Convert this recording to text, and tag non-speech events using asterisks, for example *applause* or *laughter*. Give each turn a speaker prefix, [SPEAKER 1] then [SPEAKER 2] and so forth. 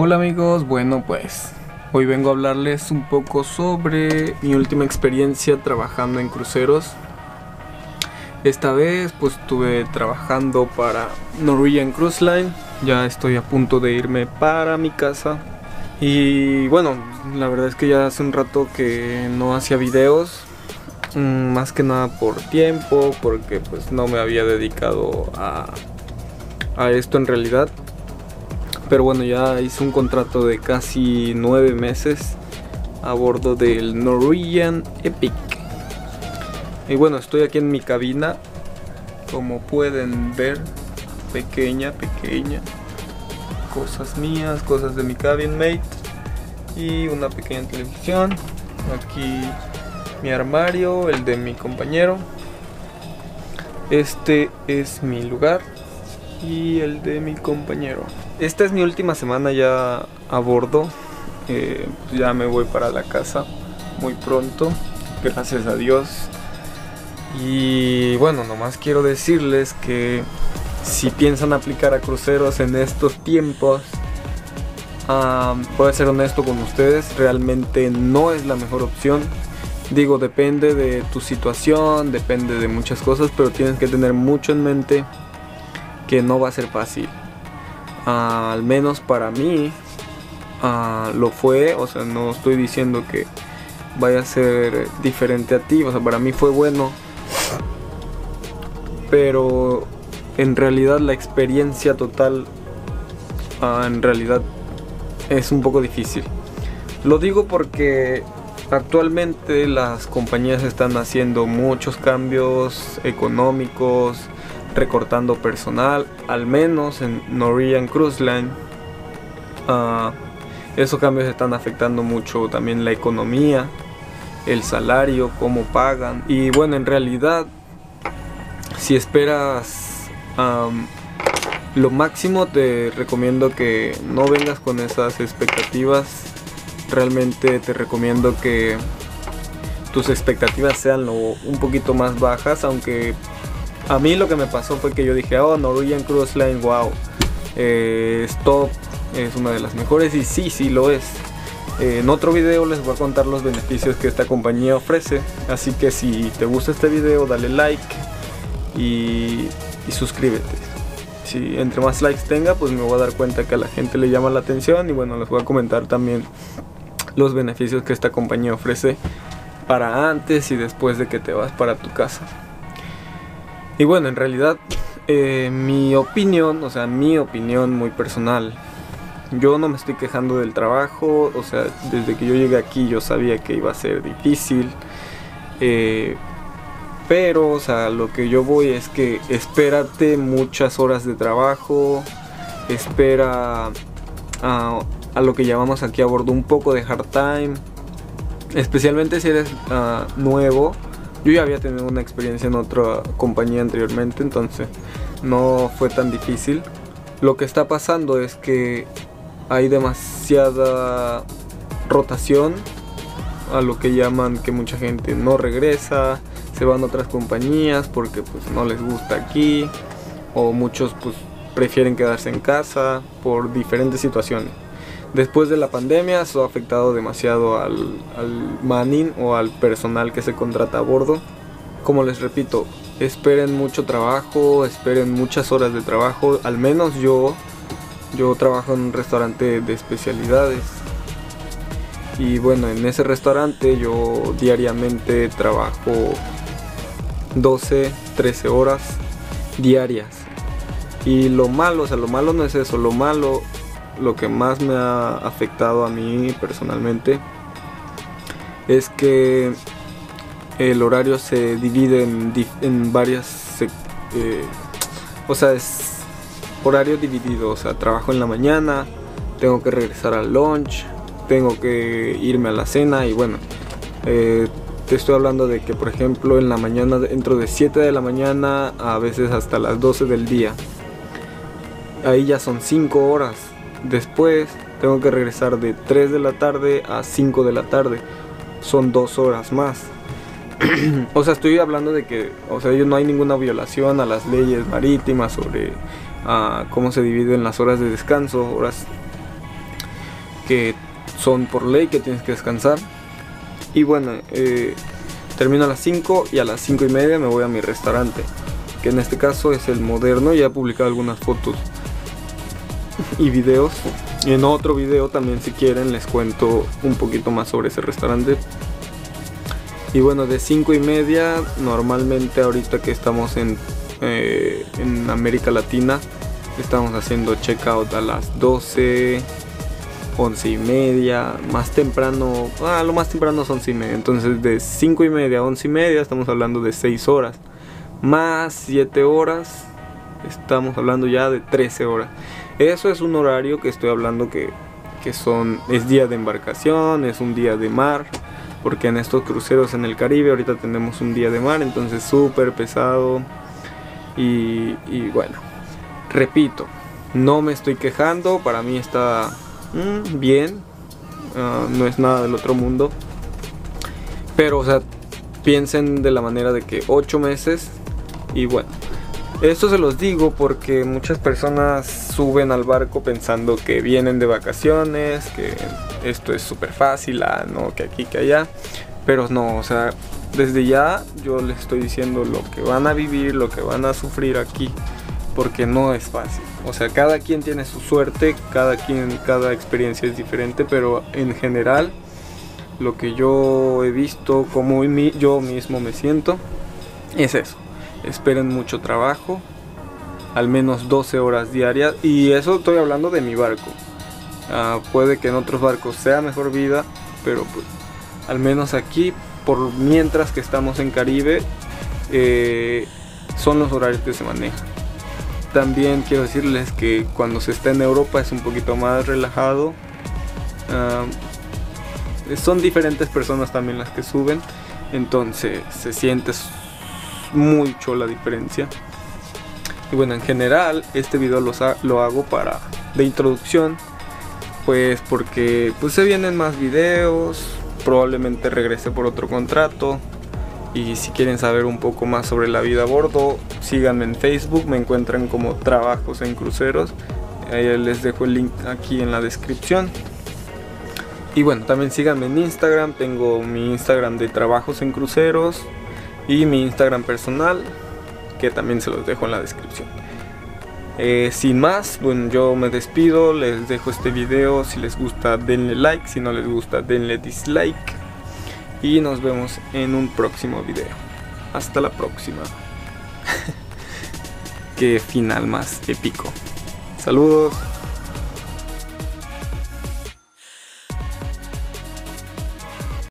[SPEAKER 1] Hola amigos, bueno pues hoy vengo a hablarles un poco sobre mi última experiencia trabajando en cruceros. Esta vez pues estuve trabajando para Norwegian Cruise Line, ya estoy a punto de irme para mi casa. Y bueno, la verdad es que ya hace un rato que no hacía videos, mm, más que nada por tiempo, porque pues no me había dedicado a, a esto en realidad. Pero bueno, ya hice un contrato de casi nueve meses a bordo del Norwegian Epic. Y bueno, estoy aquí en mi cabina. Como pueden ver, pequeña, pequeña. Cosas mías, cosas de mi cabin mate. Y una pequeña televisión. Aquí mi armario, el de mi compañero. Este es mi lugar y el de mi compañero. Esta es mi última semana ya a bordo. Eh, ya me voy para la casa muy pronto, gracias a Dios. Y bueno, nomás quiero decirles que si piensan aplicar a cruceros en estos tiempos, um, puedo ser honesto con ustedes, realmente no es la mejor opción. Digo, depende de tu situación, depende de muchas cosas, pero tienes que tener mucho en mente que no va a ser fácil. Ah, al menos para mí ah, lo fue, o sea, no estoy diciendo que vaya a ser diferente a ti, o sea, para mí fue bueno. Pero en realidad la experiencia total ah, en realidad es un poco difícil. Lo digo porque actualmente las compañías están haciendo muchos cambios económicos, recortando personal, al menos en Norwegian Cruise Line. Uh, esos cambios están afectando mucho también la economía, el salario, cómo pagan. Y bueno, en realidad, si esperas lo máximo, te recomiendo que no vengas con esas expectativas. Realmente te recomiendo que tus expectativas sean un poquito más bajas, aunque a mí lo que me pasó fue que yo dije, oh, Norwegian Cruise Line, wow, eh, Stop es una de las mejores y sí, sí lo es. Eh, en otro video les voy a contar los beneficios que esta compañía ofrece, así que si te gusta este video dale like y, y suscríbete. Si entre más likes tenga, pues me voy a dar cuenta que a la gente le llama la atención y bueno, les voy a comentar también los beneficios que esta compañía ofrece para antes y después de que te vas para tu casa. Y bueno, en realidad eh, mi opinión, o sea, mi opinión muy personal, yo no me estoy quejando del trabajo, o sea, desde que yo llegué aquí yo sabía que iba a ser difícil. Eh, pero, o sea, lo que yo voy es que espérate muchas horas de trabajo, espera a, lo que llamamos aquí a bordo un poco de hard time, especialmente si eres ah, nuevo yo ya había tenido una experiencia en otra compañía anteriormente, entonces no fue tan difícil. Lo que está pasando es que hay demasiada rotación a lo que llaman que mucha gente no regresa, se van a otras compañías porque pues no les gusta aquí o muchos pues prefieren quedarse en casa por diferentes situaciones. Después de la pandemia, eso ha afectado demasiado al, al o al personal que se contrata a bordo. Como les repito, esperen mucho trabajo, esperen muchas horas de trabajo. Al menos yo, yo trabajo en un restaurante de especialidades. Y bueno, en ese restaurante yo diariamente trabajo 12, 13 horas diarias. Y lo malo, o sea, lo malo no es eso, lo malo lo que más me ha afectado a mí personalmente es que el horario se divide en, varias... Eh, o sea, es horario dividido. O sea, trabajo en la mañana, tengo que regresar al lunch, tengo que irme a la cena y bueno, eh, te estoy hablando de que por ejemplo en la mañana entro de 7 de la mañana a veces hasta las 12 del día. Ahí ya son 5 horas Después tengo que regresar de 3 de la tarde a 5 de la tarde. Son dos horas más. *clears throat* o sea, estoy hablando de que, o sea, no hay ninguna violación a las leyes marítimas sobre ah, cómo se dividen las horas de descanso, horas que son por ley que tienes que descansar. Y bueno, eh, termino a las 5 y a las 5 y media me voy a mi restaurante, que en este caso es el moderno. Ya he publicado algunas fotos y videos. En otro video también si quieren les cuento un poquito más sobre ese restaurante. Y bueno, de 5 y media, normalmente ahorita que estamos en, eh, en América Latina, estamos haciendo checkout a las 12, 11 y media, más temprano, ah, lo más temprano es 11 y media. Entonces de 5 y media a 11 y media estamos hablando de 6 horas. Más 7 horas, estamos hablando ya de 13 horas. Eso es un horario que estoy hablando que, que son, es día de embarcación, es un día de mar. Porque en estos cruceros en el Caribe ahorita tenemos un día de mar, entonces súper pesado. Y, y bueno, repito, no me estoy quejando, para mí está mm, bien, uh, no es nada del otro mundo. Pero, o sea, piensen de la manera de que 8 meses y bueno. Esto se los digo porque muchas personas suben al barco pensando que vienen de vacaciones, que esto es súper fácil, ah, no, que aquí, que allá. Pero no, o sea, desde ya yo les estoy diciendo lo que van a vivir, lo que van a sufrir aquí, porque no es fácil. O sea, cada quien tiene su suerte, cada quien, cada experiencia es diferente, pero en general lo que yo he visto, como yo mismo me siento, es eso esperen mucho trabajo, al menos 12 horas diarias, y eso estoy hablando de mi barco. Ah, puede que en otros barcos sea mejor vida, pero pues al menos aquí, por mientras que estamos en Caribe, eh, son los horarios que se manejan. También quiero decirles que cuando se está en Europa es un poquito más relajado. Ah, son diferentes personas también las que suben, entonces se siente mucho la diferencia. Y bueno, en general este video lo, hago para de introducción, pues porque pues se vienen más videos, probablemente regrese por otro contrato. Y si quieren saber un poco más sobre la vida a bordo, síganme en Facebook, me encuentran como Trabajos en Cruceros. Ahí les dejo el link aquí en la descripción. Y bueno, también síganme en Instagram, tengo mi Instagram de Trabajos en Cruceros, y mi Instagram personal, que también se los dejo en la descripción. Eh, sin más, bueno, yo me despido, les dejo este video, si les gusta denle like, si no les gusta denle dislike y nos vemos en un próximo video. Hasta la próxima. *laughs* Qué final más épico. Saludos.